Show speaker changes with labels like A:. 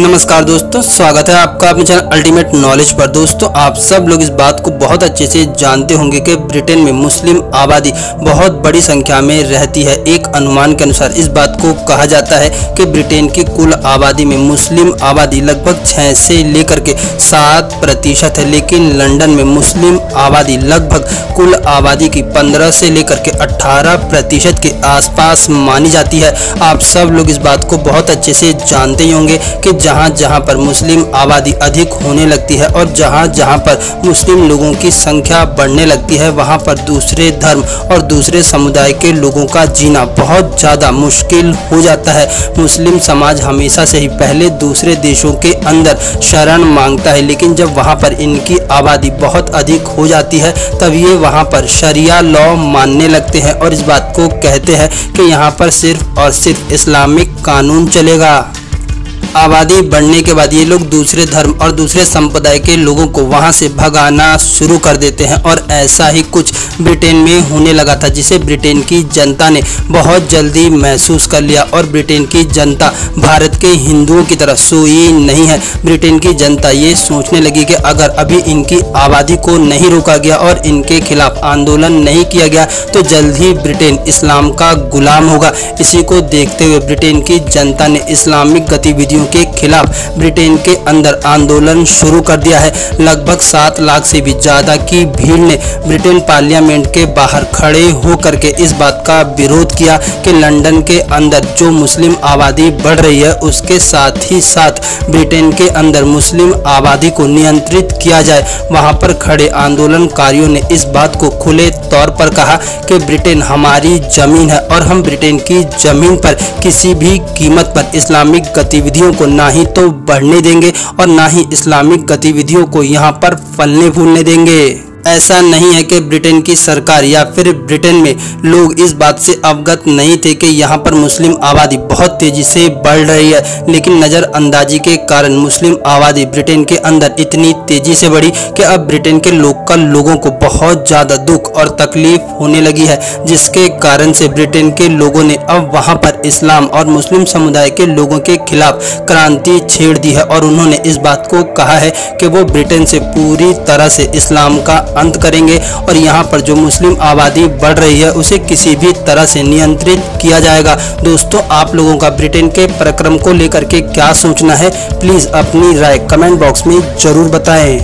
A: नमस्कार दोस्तों, स्वागत है आपका अपने चैनल अल्टीमेट नॉलेज पर। दोस्तों, आप सब लोग इस बात को बहुत अच्छे से जानते होंगे कि ब्रिटेन में मुस्लिम आबादी बहुत बड़ी संख्या में रहती है। एक अनुमान के अनुसार इस बात को कहा जाता है कि ब्रिटेन की कुल आबादी में मुस्लिम आबादी लगभग छः से लेकर के सात प्रतिशत है, लेकिन लंदन में मुस्लिम आबादी लगभग कुल आबादी की पंद्रह से लेकर के अट्ठारह प्रतिशत के आसपास मानी जाती है। आप सब लोग इस बात को बहुत अच्छे से जानते ही होंगे कि जहाँ जहाँ पर मुस्लिम आबादी अधिक होने लगती है और जहाँ जहाँ पर मुस्लिम लोगों की संख्या बढ़ने लगती है, वहाँ पर दूसरे धर्म और दूसरे समुदाय के लोगों का जीना बहुत ज़्यादा मुश्किल हो जाता है। मुस्लिम समाज हमेशा से ही पहले दूसरे देशों के अंदर शरण माँगता है, लेकिन जब वहाँ पर इनकी आबादी बहुत अधिक हो जाती है, तब ये वहाँ पर शरिया लॉ मानने लगते हैं और इस बात को कहते हैं कि यहाँ पर सिर्फ़ और सिर्फ़ इस्लामिक कानून चलेगा। आबादी बढ़ने के बाद ये लोग दूसरे धर्म और दूसरे संप्रदाय के लोगों को वहाँ से भगाना शुरू कर देते हैं और ऐसा ही कुछ ब्रिटेन में होने लगा था जिसे ब्रिटेन की जनता ने बहुत जल्दी महसूस कर लिया और ब्रिटेन की जनता भारत के हिंदुओं की तरह सोई नहीं है। ब्रिटेन की जनता ये सोचने लगी कि अगर अभी इनकी आबादी को नहीं रोका गया और इनके खिलाफ आंदोलन नहीं किया गया तो जल्द ही ब्रिटेन इस्लाम का गुलाम होगा। इसी को देखते हुए ब्रिटेन की जनता ने इस्लामिक गतिविधियों अधिकारियों के खिलाफ ब्रिटेन के अंदर आंदोलन शुरू कर दिया है। लगभग सात लाख से भी ज़्यादा की भीड़ ने ब्रिटेन पार्लियामेंट के बाहर खड़े होकर के इस बात का विरोध किया कि लंदन के अंदर जो मुस्लिम आबादी बढ़ रही है, उसके साथ ही साथ ब्रिटेन के अंदर मुस्लिम आबादी को नियंत्रित किया जाए। वहाँ पर खड़े आंदोलनकारियों ने इस बात को खुले तौर पर कहा कि ब्रिटेन हमारी ज़मीन है और हम ब्रिटेन की ज़मीन पर किसी भी कीमत पर इस्लामिक गतिविधियों गतिविधियों को ना ही तो बढ़ने देंगे और ना ही इस्लामिक गतिविधियों को यहाँ पर फलने फूलने देंगे। ऐसा नहीं है कि ब्रिटेन की सरकार या फिर ब्रिटेन में लोग इस बात से अवगत नहीं थे कि यहाँ पर मुस्लिम आबादी बहुत तेज़ी से बढ़ रही है, लेकिन नज़रअंदाजी के कारण मुस्लिम आबादी ब्रिटेन के अंदर इतनी तेज़ी से बढ़ी कि अब ब्रिटेन के लोकल लोगों को बहुत ज़्यादा दुख और तकलीफ़ होने लगी है, जिसके कारण से ब्रिटेन के लोगों ने अब वहाँ पर इस्लाम और मुस्लिम समुदाय के लोगों के खिलाफ क्रांति छेड़ दी है और उन्होंने इस बात को कहा है कि वो ब्रिटेन से पूरी तरह से इस्लाम का अंत करेंगे और यहाँ पर जो मुस्लिम आबादी बढ़ रही है, उसे किसी भी तरह से नियंत्रित किया जाएगा। दोस्तों, आप लोगों का ब्रिटेन के प्रक्रम को लेकर के क्या सोचना है, प्लीज़ अपनी राय कमेंट बॉक्स में ज़रूर बताएँ।